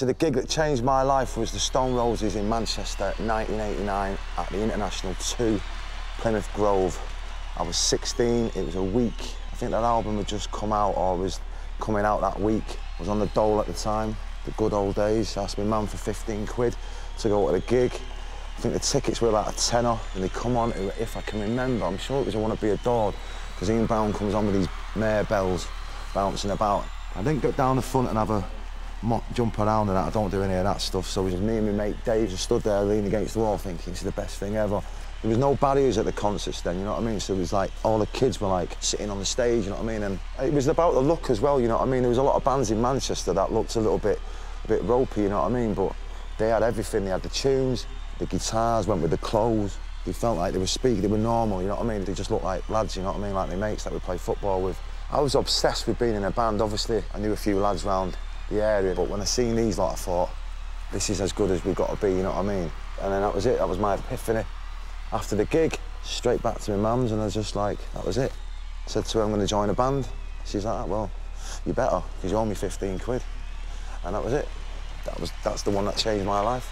So the gig that changed my life was the Stone Roses in Manchester, 1989, at the International 2, Plymouth Grove. I was 16, it was a week. I think that album had just come out or was coming out that week. I was on the dole at the time, the good old days. I asked my mum for 15 quid to go to the gig. I think the tickets were about a tenner, and they come on, if I can remember, I'm sure it was I Want to Be Adored, because Ian Brown comes on with these mare bells bouncing about. I didn't get down the front and have a jump around and that. I don't do any of that stuff. So it was me and my mate Dave just stood there leaning against the wall thinking it's the best thing ever. There was no barriers at the concerts then, you know what I mean? So it was like all the kids were like sitting on the stage, you know what I mean? And it was about the look as well, you know what I mean? There was a lot of bands in Manchester that looked a little bit, a bit ropey, you know what I mean? But they had everything. They had the tunes, the guitars went with the clothes. They felt like they were speaking, they were normal, you know what I mean? They just looked like lads, you know what I mean? Like their mates that we play football with. I was obsessed with being in a band, obviously. I knew a few lads around the area, but when I seen these lot, I thought, this is as good as we've got to be, you know what I mean? And then that was it, that was my epiphany. After the gig, straight back to my mum's, and I was just like, that was it. I said to her, I'm going to join a band. She's like, ah, well, you better, because you owe me 15 quid. And that was it. That was, that's the one that changed my life.